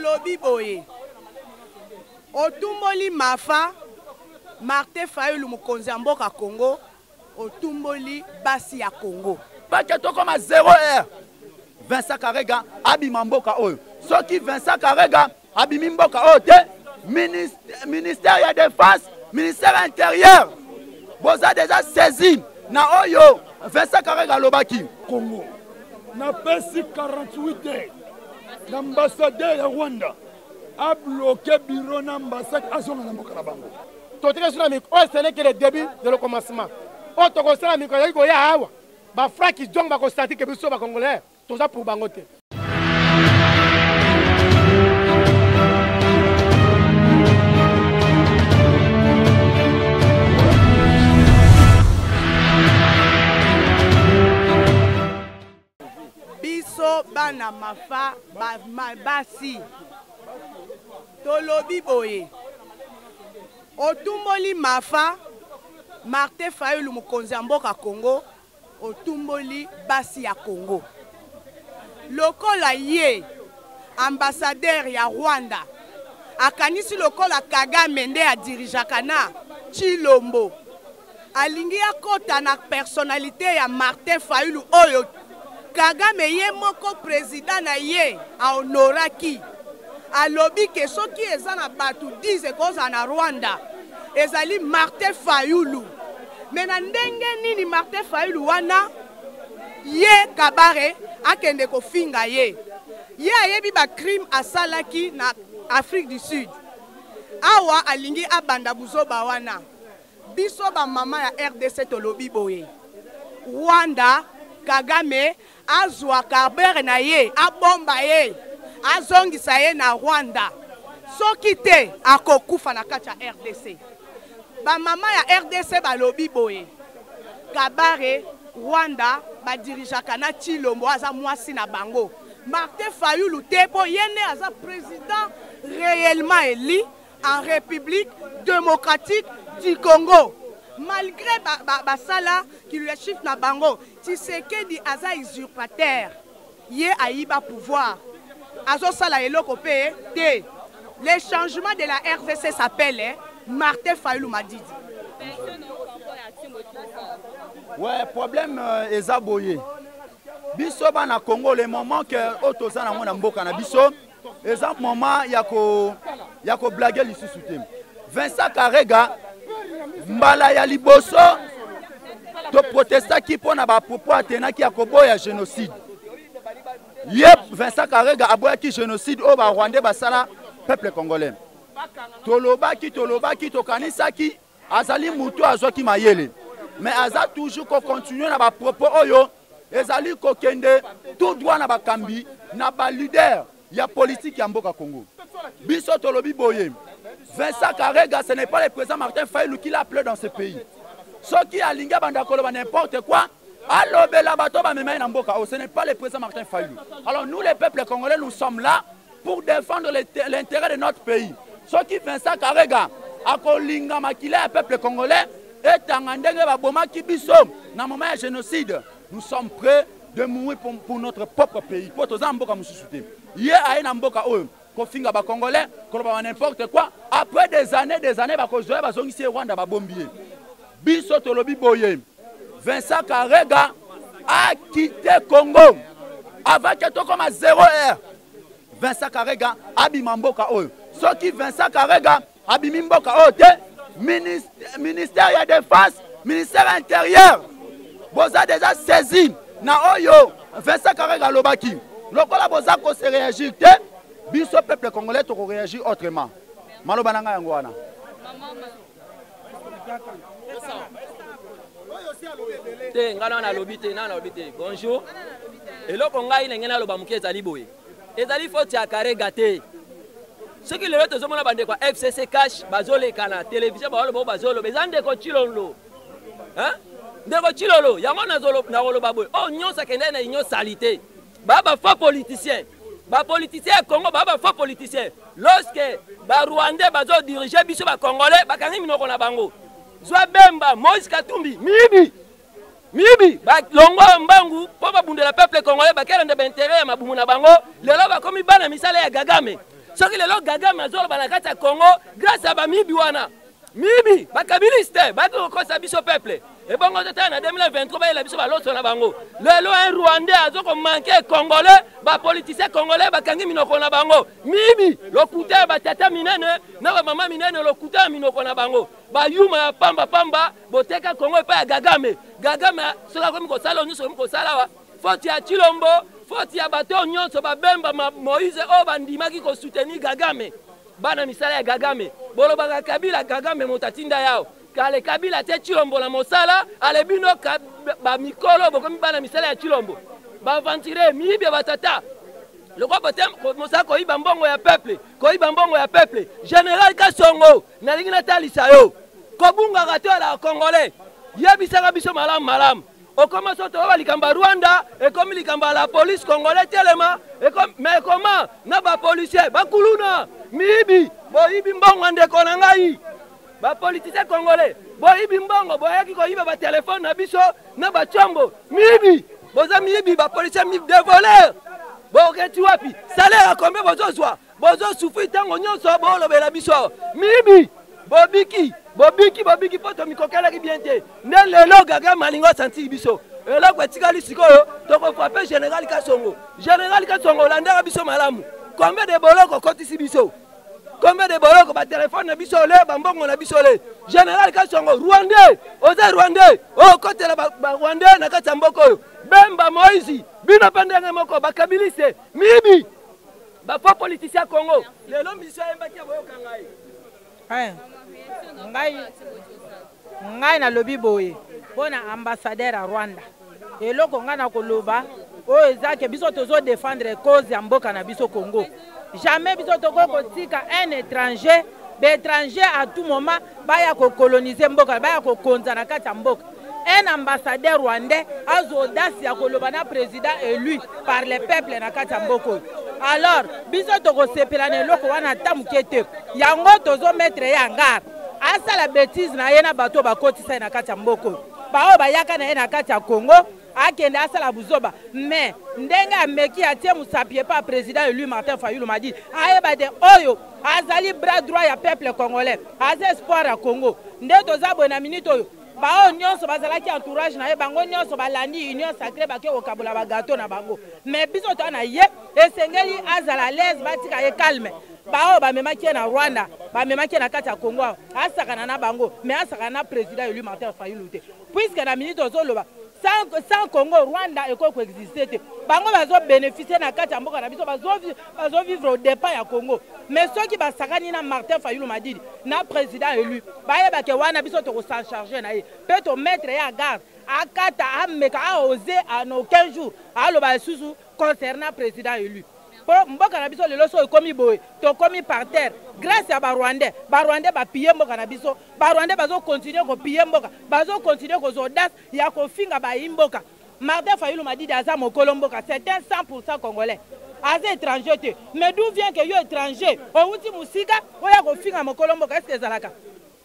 Olobi boye, otumboli Mafa, Martin Fayulu mokonzi ya mboka Congo, otumboli basi ya Congo. Pake tokoma 0 heure. Vincent Karega abima mboka oyo. Soki Vincent Karega abimi mboka oyo te, ministère ya défense, ministère ya intérieur, boza deja saisi na oyo Vincent Karega alobaki. Congo. Napesi 48 heures. na ambassadeur ya rwanda abloke biro na ambassade azonga na mboka na bango totikaki so na miko oyo eseneki le début de le commencement oyo tokosala miko ezali koya awa bafraki jong bakostatike biso bacongolais toza pour bango te biso bana mafa ba, ma, basi tolobi boye otumboli mafa martin fayulu mokonzi ya mboka congo otumboli basi ya congo lokola ye ambasadere ya rwanda akanisi lokola kagame nde adirijaka na chilombo alingi akota na personnalité ya Martin Fayulu oyo Kagame ye moko président na ye ahonoraki alobi ke soki eza na bato 10 ekozala na Rwanda ezali Martin Fayulu me na ndenge nini Martin Fayulu wana ye Kabare akende kofinga ye ye ayebi ba crime asalaki na Afrique du Sud awa alingi abanda buzoba wana Biso ba maman ya rdc tolobi boye Rwanda Kagame azwa Karbere na ye abomba ye azongisa ye na Rwanda soki te akokufa na kati ya rdc ba maman ya rdc balobi boye Kabare Rwanda badirijaka na Tshilombo aza mwasi na bango Martin Fayulu te mpo ye nde aza president reellement eli en République démocratique du Congo. Malgré basala kilulashif na bango, Tshisekedi aza usurpateur. Ye ayiba pouvoir. Azosala eloko pe te. Le changement de la RDC s'appelle eh, Martin Fayulu Madidi. Ouais, problème euh, eza boye. Biso bana Congo le moment que oyo toza nango na mboka na biso eza moment ya ko ya ko blague lisusu te Vincent Karega mbala ya liboso toprotestaki mpo na bapropo atenaki ya koboya génocide ye Vincent Karega aboyaki génocide oyo barwandais basala peuple congolais tolobaki tolobaki tokanisaki azali mutu azwaki mayele mais aza toujours ko continuer na ba propos oyo ezali kokende tout droit na bakambi na ba leader ya politique ya mboka Congo biso tolobi boye Vincent Karega ce n'est pas le président Martin Fayulu qui l'a appelé dans ce pays soki alingi abanda koloba n'importe quoi alobela bato bamema ye na mboka oyo oh, ce n'est pas le président Martin Fayulu alors nous les peuples congolais nous sommes là pour défendre l'intérêt de notre pays soki vincent karega akolinga makila ya peuple congolais etanga ndenge babomaki biso na moment ya génocide nous sommes prêts de mourir pour, pour notre propre pays mpo toza na mboka mosusu te ye aye na mboka oyo kofinga bacongolais koloba ba n'importe quoi après des années des années bakozwa ye bazongisi ye rwanda babombi ye biso tolobi boye Vincent Karega a quitté Congo avant que tokoma 0 heure. Vincent Karega abima mboka oyo. Soki Vincent Karega abimi mboka oyo te, ministère ya défense, ministère ya intérieur boza déjà saisi na oyo Vincent Karega alobaki. Lokola boza ko se réagir te, biso peuple congolais toko réagir autrement. Maloba na ngai yango wana. te ngai nana alobi te nana alobi te bonjour eloko ngai ndenge naloba moke ezali boye ezali foti ya karega te soki lelo tozomona bandeko ya fcc cash bazolekana televizio baoloba oyo bazoloba eza ndeko cilolo ndeko cilolo yango nakoloba boye oyo oh, nyonso akendai na union salite ba ba faux politiciens ba politiciens ya Congo ba ba faux politiciens lorsque ba rwandais bazo diriger biso ba congolais bakangi minoko na bango zwa bemba Moïse Katumbi miyibi miyibi balongwa mbangu mpo babundela peuple congolais bakelende baintere ya mabumu na bango lelo bakomi bana misala ya gagame soki lelo gagame azoloba na kati ya congo grâce ya bamiyibi wana miyibi bakabiliste baki kokosa biso peuple ebongo totala na 2023 bayela biso baloso na bango lelo un rwandais azo komanke congolais bapolitisien congolais bakangi minoko na bango miyibi lokuta ya batata minene na bamama minene lokuta ya minoko na bango bayuma ya pamba pamba boteka kongo epai ya gagame gagame soki akomi kosala oyo nyonso okomi kosala wa foti ya chilombo foti ya bato nyonso babemba moise oyo bandimaki kosoutenir gagame Bana misala ya gagame bolobaka kabila gagame moto atinda yao kale kabila te chilombo na mosala ale bino bamikolo bokomi bana misala ya chilombo baaventurier miyibi ya batata lokola bote mosala koyiba mbongo ya peuple koyiba mbongo ya peuple general kasongo nalingi natalisa yo kobungaka to elaka congolais yebisaka biso malamu malamu okoma so toyoba likambo ya rwanda ekomi likambo ya la police congolais telema me ekoma na bapolisier bakuluna miyibi boyibi mbongo ya ndeko na ngai bapolitisien congolais boyibi mbongo boyaki koyiba batelefone na biso na bacombo miyibi boza miyibi bapolisier miyibi de voleur boketi wapi salaire ya kombe bozozwa bozo souffrir ntango nyonso bolobela biso awa miyibi bobiki bobiki bobiki mpo tomikokelaki bien te nde lelo gaga malingo asantili biso eloko etikali sikoyo tokofrape général kasongo général kasongo olandaka biso malamu combien de boloko okotisi biso combien de boloko batelefone na biso le bambongo na biso le général kasongo rwandais oza rwandais okotela oh, barwandais na kati ya mboka oyo bemba moïse bino mpe ndenge moko bakabiliste miyibi Ba faux politiciens Congo. Lelo miso ayembaki aboyoka ngai. Eh. Ngai ngai nalobi boye mpo na ambassadeur ya Rwanda. Eloko ngai nakoloba oyo eza ke biso tozo défendre cause ya mboka na biso Congo. Jamais biso tokoki kotika un étranger, ba étranger à tout moment baya ko coloniser mboka, baya kokonza na kati ya mboka. un ambassadeur rwandais azo audace ya koloba na président élu par le peuple na kati ya mboka oyo alors biso tokosepela na eloko wana ata moke te yango tozo mettre ye angar asala bétise na ye na bato oyo bakotisa ye na kati ya mboka oyo baoyo bayaka na ye na kati ya congo akende asala buzoba mais ndenge ameki atie mosapi epa président élu martin fayulu madi ayeba te oyo azali bras droit ya peuple congolais aza espoir ya congo nde toza boye na minute oyo baoyo nyonso bazalaki entourage na ye bango nyonso balandi union sacré bake kokabola bagato na bango mais biso toa na ye esengeli azala lese batika ye calme baoyo bamemaki ye na rwanda bamemaki ye na kati ya congo awa asakana na bango mais asakana na président elu martin fayulu te puiske na minute ozoloba sans, sans congo rwanda ekoki koexiste te bango bazobénéficie na kati ya mboka na biso bazo bazo vivre au départ ya Congo mais soki basakani na Martin Fayulu Madidi na président élu bayeba ke wana biso toko s'en charger na ye pe to mettre ya garde akata ameka a ose en aucun jour aloba lisusu concernant président élu po mboka na biso lelo so ekomi boye tokomi par terre grâce ya barwandais barwandais bapiye mboka na biso barwandais bazokontinue kopiye mboka bazokontinue kozwa audace ya kofinga bayi mboka Martin Fayulu Madidi aza mokolo mboka, c'est un 100% congolais. aza étranger te mais d'où vient que yo étranger owuti mosika oya kofinga mokolo mboka eske ezalaka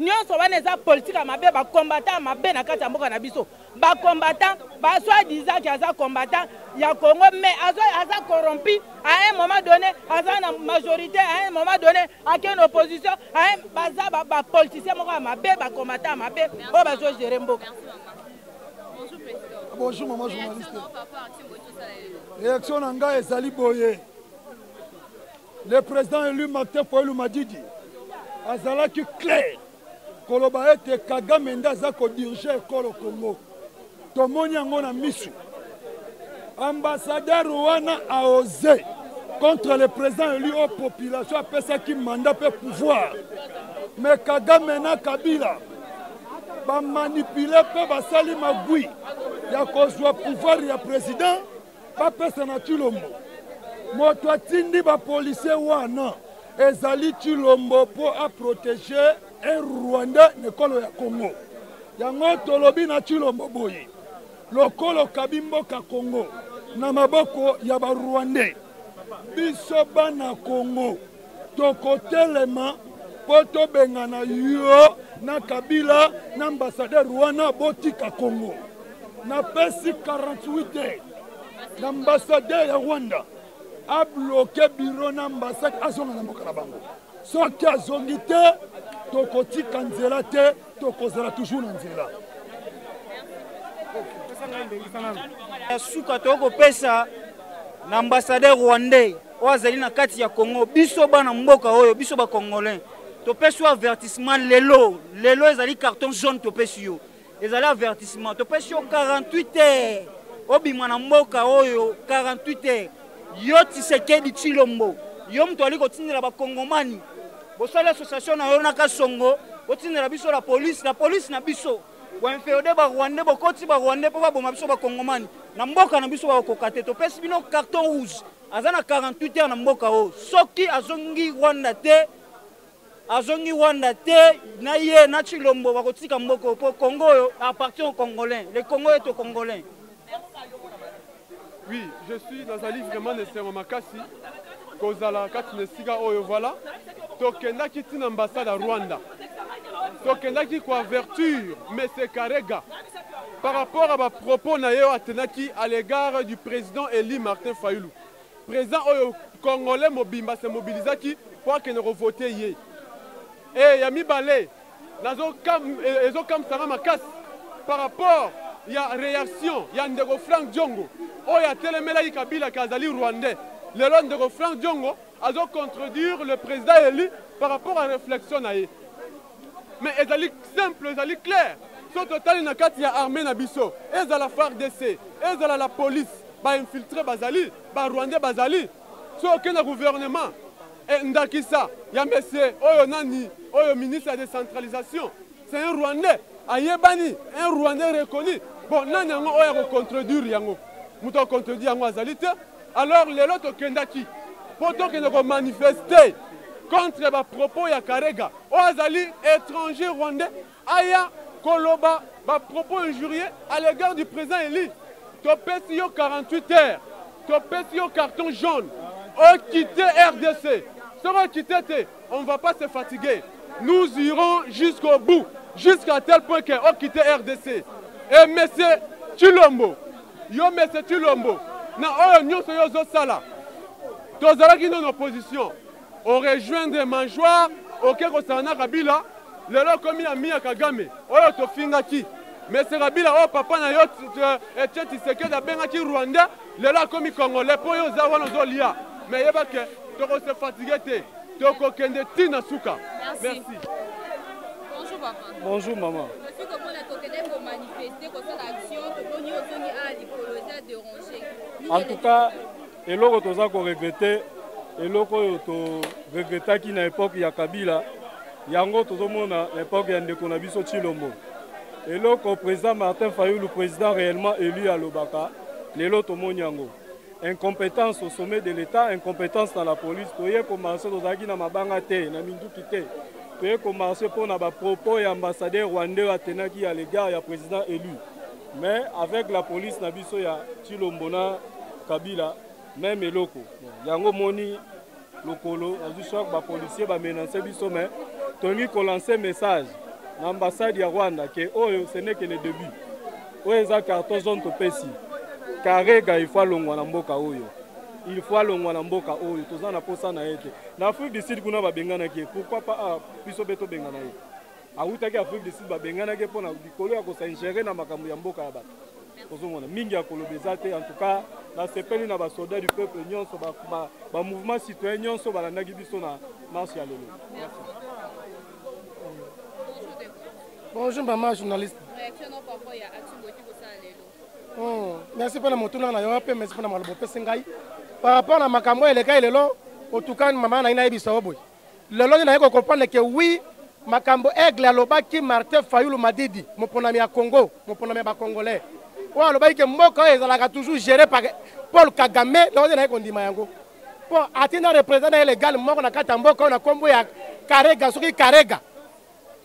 nyonso wana eza politike ya mabe bakombata ya mabe na kati ya mboka na biso bakombata basoi disant ke aza kombata ya congo mais aza corrompi à un moment donné aza na majorité à un moment donné ake na opposition baza bapoliticien moko ya mabe bakombata ya mabe oyo bazogere mboka bonjour maman journaliste réaction na ngai ezali boye le président élu martin foelu madidi azalaki claire koloba ete kagame nde aza kodirige ekolo congo tomoni yango na misu ambassadeur wana aose contre le président élu oyo population apesaki mandat mpe pouvoir mais kagame na kabila bamanipule mpe basali magui ya kozwa pouvoir ya président bapesa na tshilombo moto atindi bapolisier wana ezali tshilombo mpo aprotege un rwandais na ekolo ya congo yango tolobi na tshilombo boye lokola okabi mboka congo na maboko ya barwandais biso bana congo tokotelema mpo tobengana yo na kabila na ambassadeur wana botika congo napesi 48 na ambassadeur ya rwanda abloke biro na ambassade azonga na mboka na bango soki azongi te tokotika nzela te tokozala toujours na nzela ya suka toyokopesa na ambassadeur rwandais oyo azali na kati ya congo biso bana mboka oyo biso bacongolais topesi yo avertissement lelo lelo ezali carton jaune topesi yo ezali avertissement topesi yo 48 heures obima na mboka oyo 48 heures yo tisekedi tshilombo yo moto ali kotindela bakongomani bosali association na yo na kasongo botindela biso la polise la polise na biso Ba inféodés ba rwandais bokoti ba rwandais mpo baboma biso bakongomani na mboka na biso bakokoka te topesi bino carton rouge aza na 48 heures na mboka oyo soki azongi rwanda te azongi rwanda te na ye na chilombo bakotika mboka oyo mpo congo oyo appartient au congolais le congo est au congolais Oui, je suis nazali vraiment na esengo makasi kozala kati na esika oyo voilà tokendaki ntina ambassade ya Rwanda tokendaki koaverture Mese Karega par rapport à bapropos na ye oyo atenaki à l'égard du président Eli Martin Fayulu président oyo congolais mobimba se mobilisaki mpo akende kovote ye Eh ya mibale nazo kam eh, ezo kamsanga makasi par rapport ya reaction ya ndeko Frank Diongo oyo atelemelaki Kabila ke azali rwandais. Lelo ndeko Frank Diongo azo contredire le président élu par rapport à réflexion na ye. Mais ezali simple, ezali clair. soki totali na kati ya armée na biso ezala fardc ezala la police bainfiltre bazali barwandais bazali soki okenda gouvernement Eh, ndakisa ya monsieur oyo nani oyo ministre ya decentralisation c'est un rwandais ayebani un rwandais reconnu bon nani yango oyo akocontredire yango moto akocontredire yango azali te alors lelo tokendaki mpo tokende komanifeste contre bapropos ya karega oyo azali étranger rwandais Aya koloba ba propos injurieux à l'égard du président élu. Topesi yo 48 heures. Topesi yo carton jaune. Oh, quitter RDC. Soko quitter te, on va pas se fatiguer. Nous irons jusqu'au bout, jusqu'à tel point que on quitter RDC. Et monsieur Chilombo, yo monsieur Chilombo, na oyo nyonso yo ozosala, tozalaki nano opposition. O rejoindre mangeoire, oke kosana na Kabila, lelo okomi ami ya Kagame, oyo tofingaki. Monsieur Kabila, oyo papa na yo Etienne Tshisekedi abengaki Rwandais, lelo akomi Congolais, po yo oza wana ozo lia. Mais yeba ke, toko se fatiguer te, toko kende ti na suka. Merci. Bonjour papa. Bonjour maman. Tosi komona tokende ko manifester, kosala action, tomoni ozongi awa likolo, eza derange. En tout cas, Eloko toza ko regretter eloko oyo to regrettaki na epoque ya Kabila yango tozomona na epoque ya ndeko na biso Chilombo. Eloko président Martin Fayulu président réellement élu alobaka lelo tomoni yango. Incompétence au sommet de l'État, incompétence dans la police. Toye ko marcher tozalaki na mabanga te, na minduki te. Toye ko marcher mpo na ba propos ya ambassadeur rwandais atenaki à l'égard ya président élu. mais avec la police na biso ya Chilombo na Kabila même eloko yango moni lokolo azwi choc ba policiers ba menacer biso mais tolingi ko lancer message na ambassade ya Rwanda que oyo ce n'est que le début oyo eza carton jaune topesi Karega il faut alongwa na mboka oyo il faut alongwa na mboka oyo toza na posa na ye te na Afrique du Sud kuna babenganaki ye pourquoi pas ah, biso mpe tobengana ye awutaki afrique du sud babenganaki ye mpona likolo ya kosaingere na makambo ya mboka ya bato ozomona mingi ya koloba eza te en tout cas nasepeli na basoldat du peuple nyonso bamouvement citoyen nyonso balandaki biso na marche ya lelo bonjour mama journaliste hmm, merci mpona motuna na yo mpe merci mpona maloba opesi ngai par rapport na makambo elekaki lelo otukani mama na ye nayebisa yo boye Lelo nde naye ko comprendre que oui makambo Aigle alobaki Martin Fayulu Madidi moponami ya Congo, moponami ya ba Congolais oyo alobaki que mboka oyo ezalaka toujours gere par Paul Kagame, lelo nde naye kondima yango mpo atina representant na ye legal moko na kati ya mboka oyo na kombo ya Karega soki Karega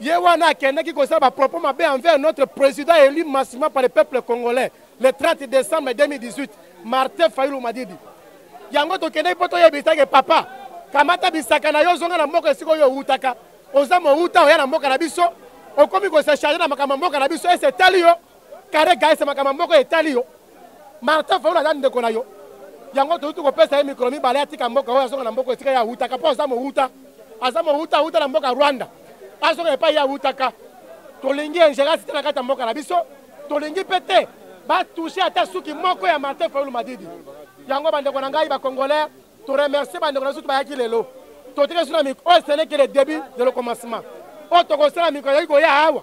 ye wana akendaki kosala bapropos mabe envers notre président élu massivement par le peuple congolais le 30 décembre 2018 martin fayulu madidi yango tokendaki mpo toyebisaki papa kamata bisaka na yo ozonga na mboka esika oyo owutaka oza mowuta oya na mboka na biso okomi kosecharge na makambo ya mboka na biso ese etali yo Kare Gaese makambo moko etali yo. Martin Fayulu aza ndeko na yo. Yango toyuti kopesa ye mikolo mibale atika mboka oyo azonga na mboka esika ye awutaka mpo aza mowuta. Aza mowuta awuta na mboka Rwanda. Azonga epai ye awutaka. Tolingi ingerence te na kati ya mboka na biso. Tolingi mpe te ba toucher ata suki moko ya Martin Fayulu Madidi. Yango bandeko na ngai ba Congolais, to remercier bandeko na biso bayaki lelo. Totikali biso na mik oyo ce n'est que le debut de le commencement. Oyo tokosala mikolo ezali koya awa.